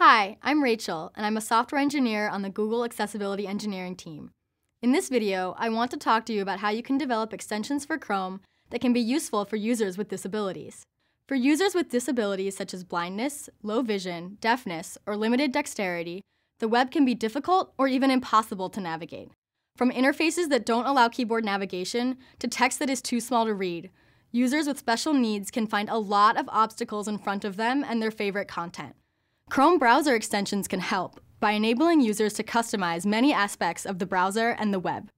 Hi, I'm Rachel, and I'm a software engineer on the Google Accessibility Engineering team. In this video, I want to talk to you about how you can develop extensions for Chrome that can be useful for users with disabilities. For users with disabilities such as blindness, low vision, deafness, or limited dexterity, the web can be difficult or even impossible to navigate. From interfaces that don't allow keyboard navigation to text that is too small to read, users with special needs can find a lot of obstacles in front of them and their favorite content. Chrome browser extensions can help by enabling users to customize many aspects of the browser and the web.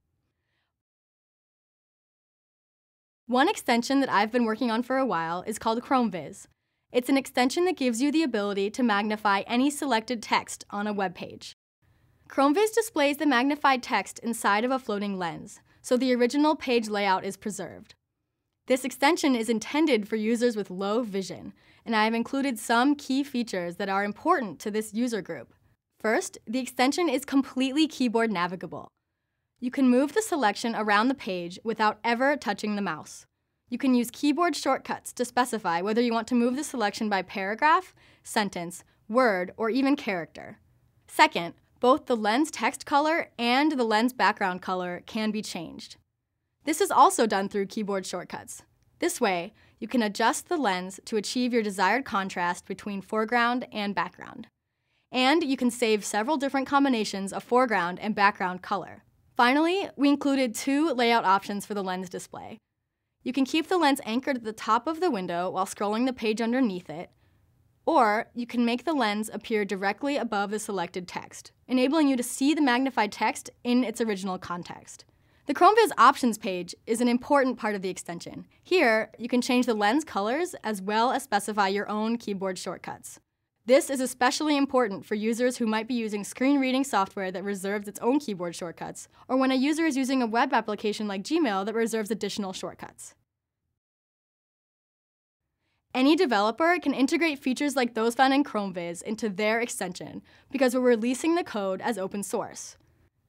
One extension that I've been working on for a while is called ChromeVis. It's an extension that gives you the ability to magnify any selected text on a web page. ChromeVis displays the magnified text inside of a floating lens, so the original page layout is preserved. This extension is intended for users with low vision, and I have included some key features that are important to this user group. First, the extension is completely keyboard navigable. You can move the selection around the page without ever touching the mouse. You can use keyboard shortcuts to specify whether you want to move the selection by paragraph, sentence, word, or even character. Second, both the lens text color and the lens background color can be changed. This is also done through keyboard shortcuts. This way, you can adjust the lens to achieve your desired contrast between foreground and background. And you can save several different combinations of foreground and background color. Finally, we included two layout options for the lens display. You can keep the lens anchored at the top of the window while scrolling the page underneath it, or you can make the lens appear directly above the selected text, enabling you to see the magnified text in its original context. The ChromeVis options page is an important part of the extension. Here, you can change the lens colors as well as specify your own keyboard shortcuts. This is especially important for users who might be using screen reading software that reserves its own keyboard shortcuts, or when a user is using a web application like Gmail that reserves additional shortcuts. Any developer can integrate features like those found in ChromeVis into their extension because we're releasing the code as open source.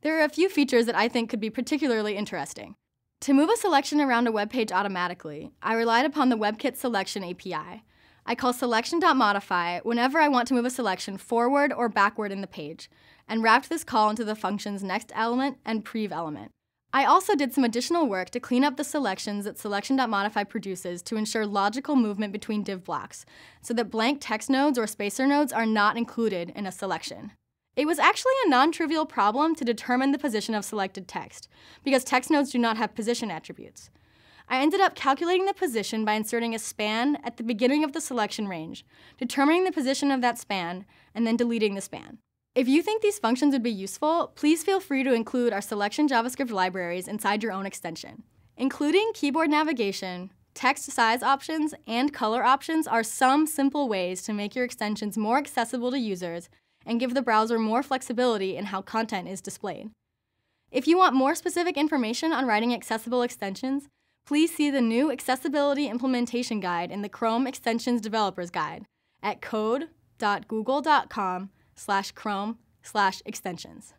There are a few features that I think could be particularly interesting. To move a selection around a web page automatically, I relied upon the WebKit Selection API. I call selection.modify whenever I want to move a selection forward or backward in the page, and wrapped this call into the function's next element and prev element. I also did some additional work to clean up the selections that selection.modify produces to ensure logical movement between div blocks, so that blank text nodes or spacer nodes are not included in a selection. It was actually a non-trivial problem to determine the position of selected text, because text nodes do not have position attributes. I ended up calculating the position by inserting a span at the beginning of the selection range, determining the position of that span, and then deleting the span. If you think these functions would be useful, please feel free to include our selection JavaScript libraries inside your own extension. Including keyboard navigation, text size options, and color options are some simple ways to make your extensions more accessible to users and give the browser more flexibility in how content is displayed. If you want more specific information on writing accessible extensions, please see the new Accessibility Implementation Guide in the Chrome Extensions Developers Guide at code.google.com slash chrome slash extensions.